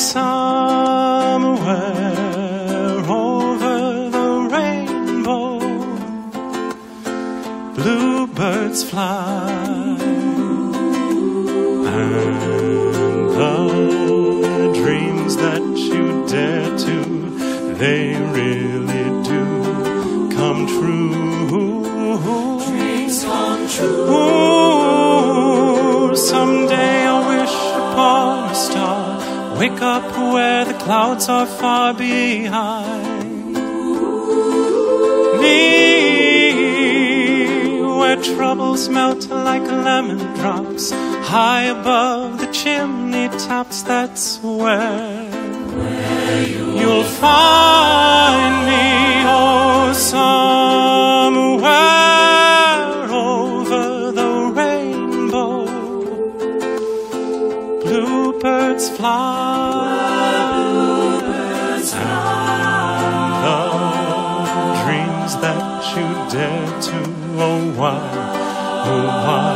somewhere over the rainbow, bluebirds fly, and the dreams that you dare to, they really Wake up where the clouds are far behind me, where troubles melt like lemon drops high above the chimney tops. That's where you'll find me, oh, somewhere Bluebirds fly. And the dreams that you dare to, oh, why, oh, why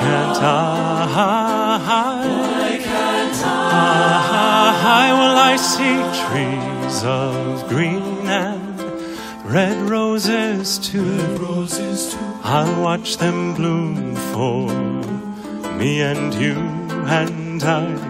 can't I? Why can't I ah, will I see trees of green and red roses too. Roses too. I'll watch them bloom for me and you, and I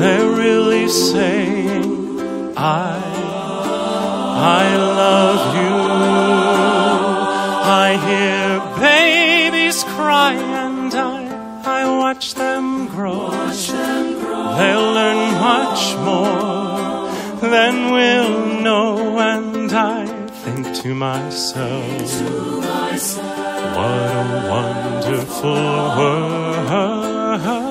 They're really saying, I, I love you. I hear babies cry and I, I watch them grow. They'll learn much more than we'll know, and I think to myself, what a wonderful world.